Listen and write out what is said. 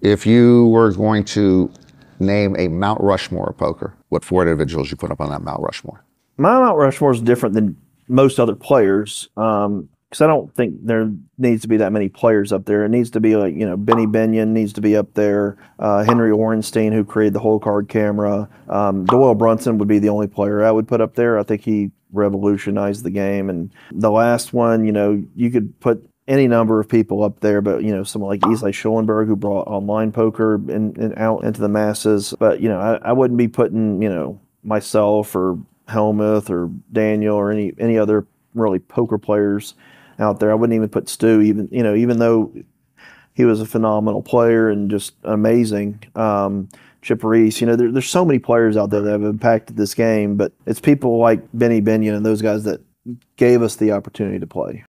If you were going to name a Mount Rushmore of poker, what four individuals you put up on that Mount Rushmore? My Mount Rushmore is different than most other players because I don't think there needs to be that many players up there. It needs to be like you know Benny Binion needs to be up there. Uh, Henry Orenstein, who created the hole card camera. Um, Doyle Brunson would be the only player I would put up there. I think he revolutionized the game. And the last one, you know, you could put any number of people up there, but you know, someone like Isai Scheinberg who brought online poker in, in, out into the masses. But you know, I, I wouldn't be putting you know myself or Hellmuth or Daniel or any any other really poker players out there. I wouldn't even put Stu, even you know, even though he was a phenomenal player and just amazing. Um, Chip Reese, you know, there, there's so many players out there that have impacted this game, but it's people like Benny Binion and those guys that gave us the opportunity to play.